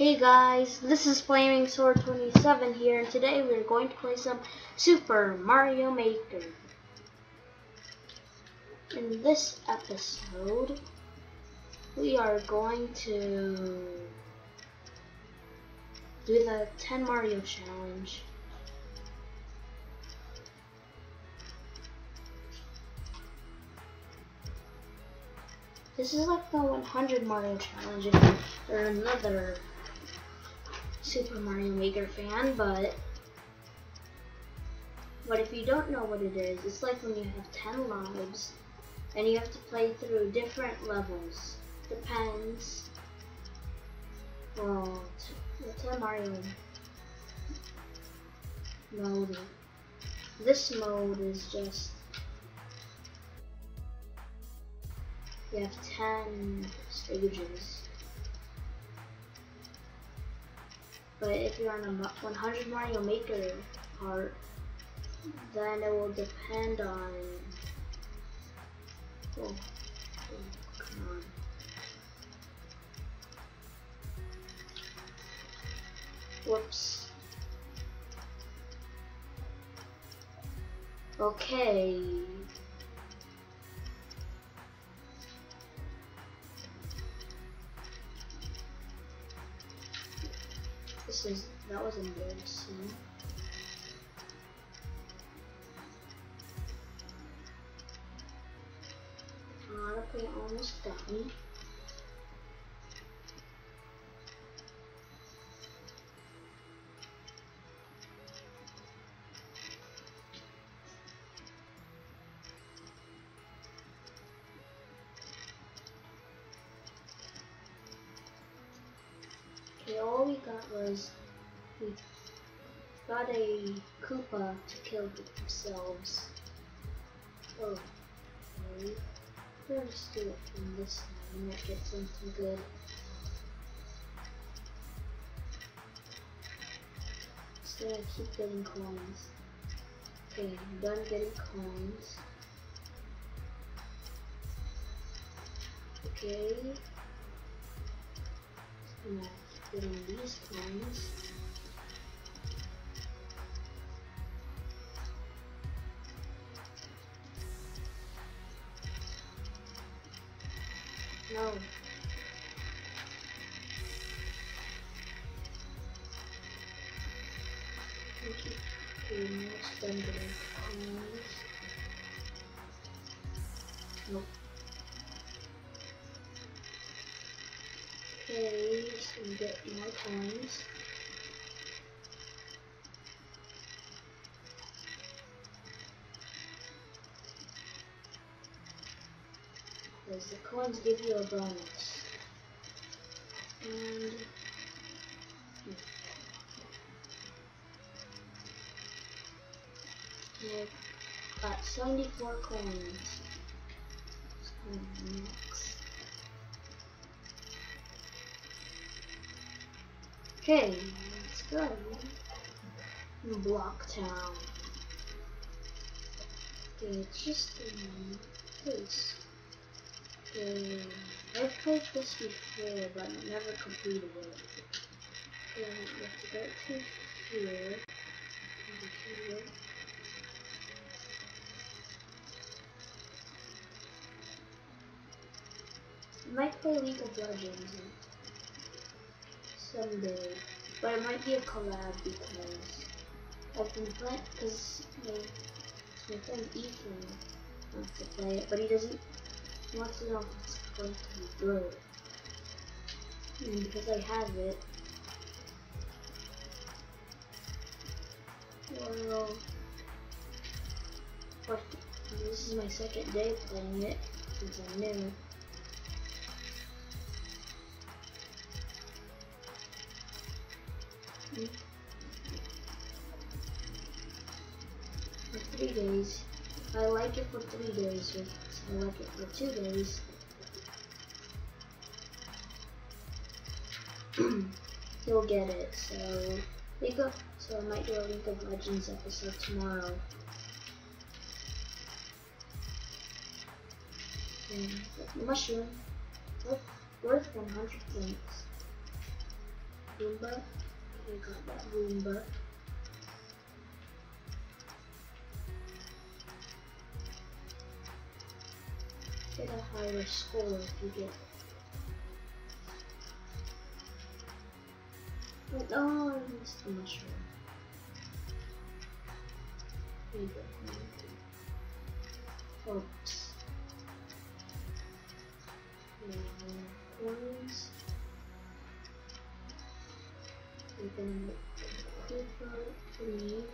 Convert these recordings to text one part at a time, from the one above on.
Hey guys, this is Flaming Sword 27 here, and today we're going to play some Super Mario Maker. In this episode, we are going to do the 10 Mario Challenge. This is like the 100 Mario Challenge you're another Super Mario Maker fan, but but if you don't know what it is, it's like when you have 10 lives and you have to play through different levels. Depends. Well, the 10 Mario mode. This mode is just you have 10 stages. But if you're on a 100 Mario Maker part, then it will depend on. Oh, oh come on. Whoops. Okay. This is that was embarrassing. Honestly, ah, almost got me. Okay, all we got was we got a Koopa to kill themselves. Oh, okay. Let's do it from this. We might get something good. Just gonna keep getting coins. Okay, I'm done getting coins. Okay. Keep getting these coins. No. I keep doing more spending we get more coins. Because the coins give you a bonus. And yeah, got 74 coins. Okay, let's go. Block Town. Okay, just a place. Okay, I've played this before, but I never completed it. Okay, you have to go to here. Over here. Might play League of Legends someday, but it might be a collab because I've been playing because my, friend Ethan wants to play it, but he doesn't he wants to know if it's going to be good. And because I have it, well, this is my second day playing it since I'm new. For three days. I like it for three days. I like it for two days. You'll get it. So League of so I might do a League of Legends episode tomorrow. And, mushroom oh, worth, worth 100 points. Goomba. Got that Goomba. Get a higher score if you get. Oh, I missed the mushroom. Here you go. Oops. Yeah, coins. We can Koopa leave.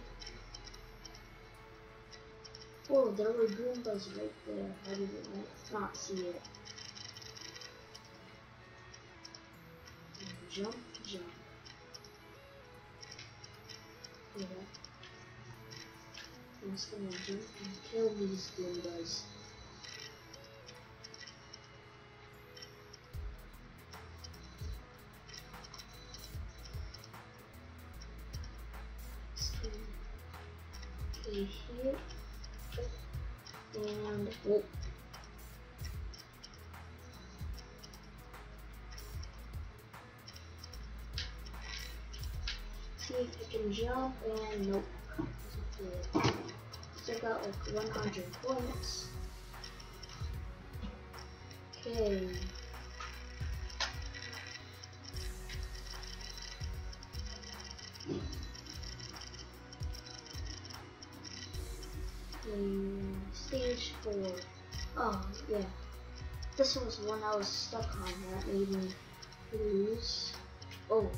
Oh, there were Goombas right there. How did it not see it? Jump, jump. Yeah. I'm just gonna jump and kill these Goombas. Okay, here and oh. See if I can jump and nope. Okay. Still got like 100 points. Okay. This was one I was stuck on that made me lose. Oh.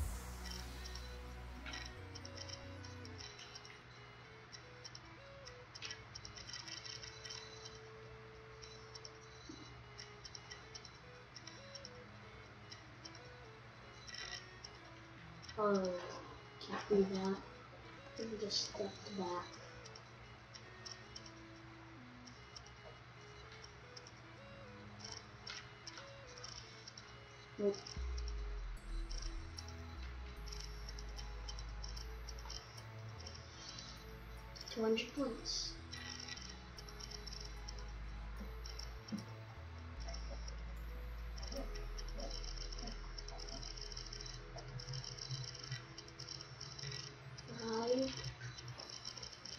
Oh, can't do that. Let me just step back.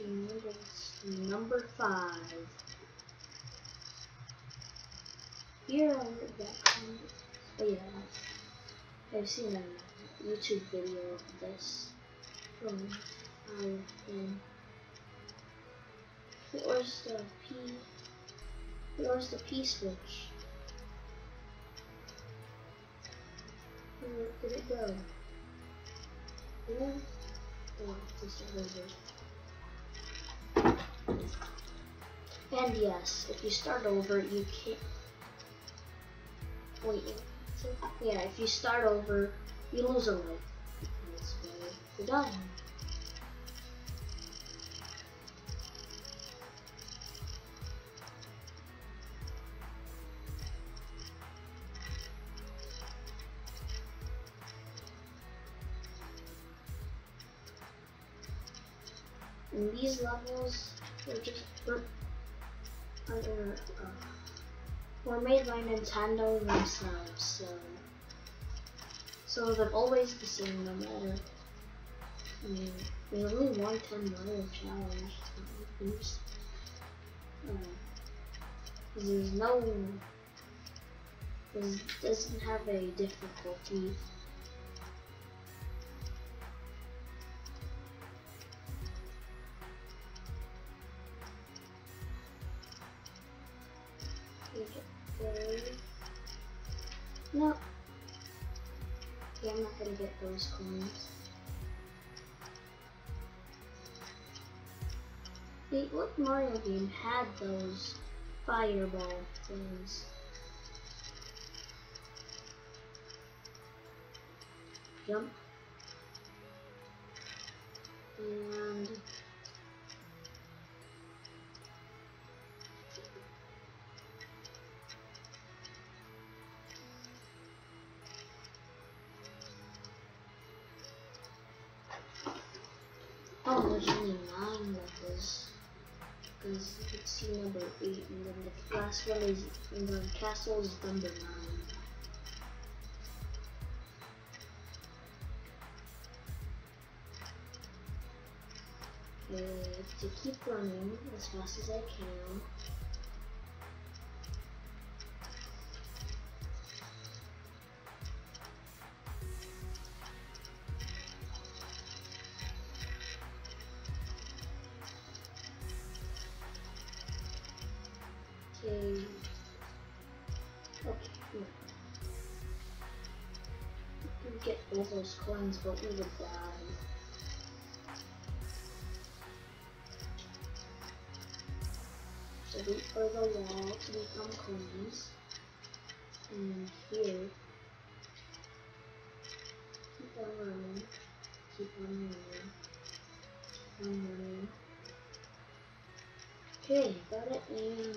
And it's number five. Here I wrote that. Oh yeah, I've seen a YouTube video of this from um, where's the P where's the P switch? Where did it go? Where? Oh, just over. And yes, if you start over, you can't. Wait, yeah, if you start over, you lose a life. That's why you're done. And these levels are just were, are, uh, were made by Nintendo themselves, so so they're always the same no matter. I mean, there's only one 10 Mario challenge. Oops. Uh, there's no. This doesn't have a difficulty. Wait, what Mario game had those fireball things? Jump. And because you can see number 8 and then the last one is and then castle is number 9. And uh, to keep running as fast as I can. Okay. We could get all those coins, but we would die. So wait for the wall to become coins. And here, keep on running, keep on running, keep on running. Okay, got it, and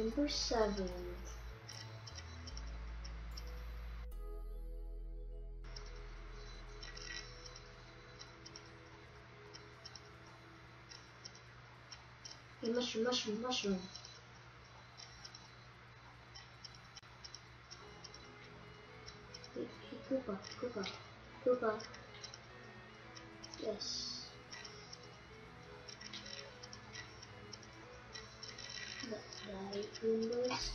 Number seven. Hey, mushroom, mushroom, mushroom. Hey, hey, Koopa, Koopa, Koopa. Yes. Goombas.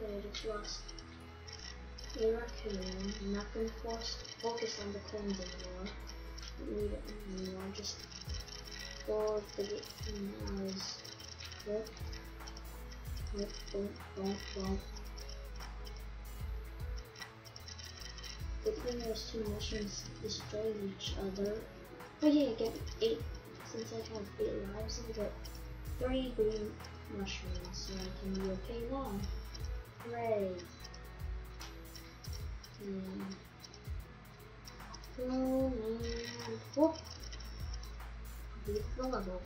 I just lost a raccoon. I'm not gonna force focus on the coins anymore. Don't need it anymore. Just go the. Flip, flip, flip, flip. Good thing those two mushrooms destroy each other. Oh yeah, I get eight. Since I have eight lives, I get three green mushrooms, so I can be okay now. Hooray! And oh man, whoop! The level.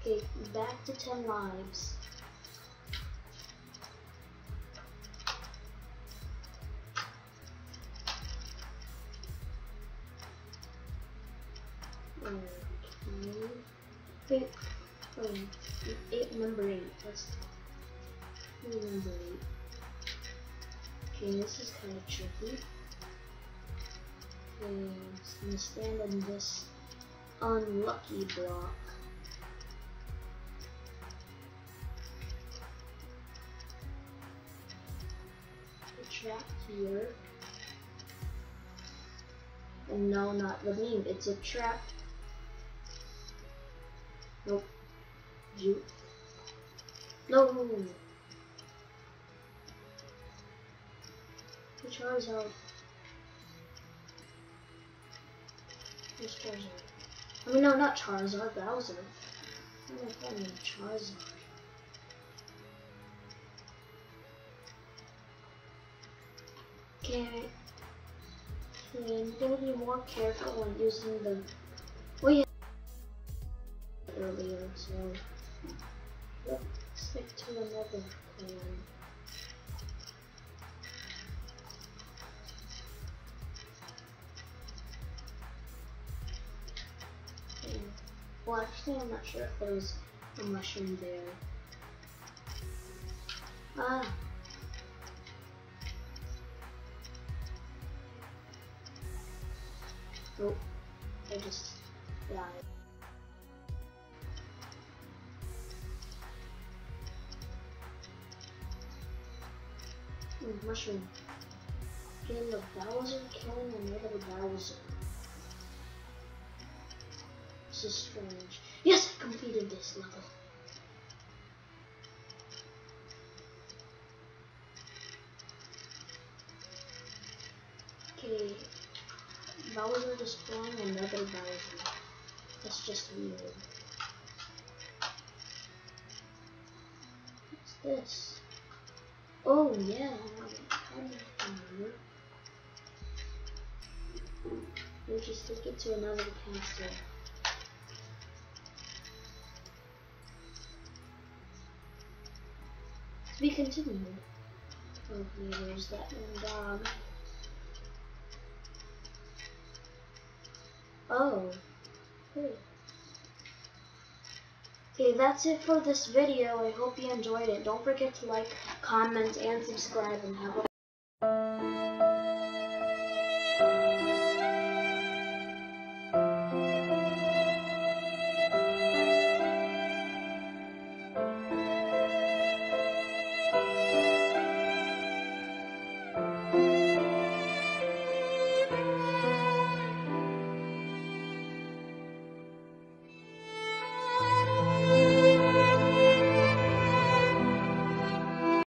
Okay, back to ten lives. Okay, this is kind of tricky. Okay, I'm gonna stand on this unlucky block. The trap here. And no, not the beam. It's a trap Nope. You. No. Charizard. Charizard? I mean, no, not Charizard, Bowser. I'm not calling him Charizard. Okay. Okay, I'm gonna be more careful when using the. Oh yeah earlier, so let's stick to another plan. Well, actually, I'm not sure if there's a mushroom there. Ah. Nope. I just died. Mm, mushroom. Getting the Bowser, killing another Bowser. This is strange. Yes, I completed this level. Okay, Bowser destroying another Bowser. That's just weird. What's this? Oh yeah, we just take it to another castle. Be continued. Oh, there's that one. Oh. Hey. Okay, that's it for this video. I hope you enjoyed it. Don't forget to like, comment, and subscribe, and have a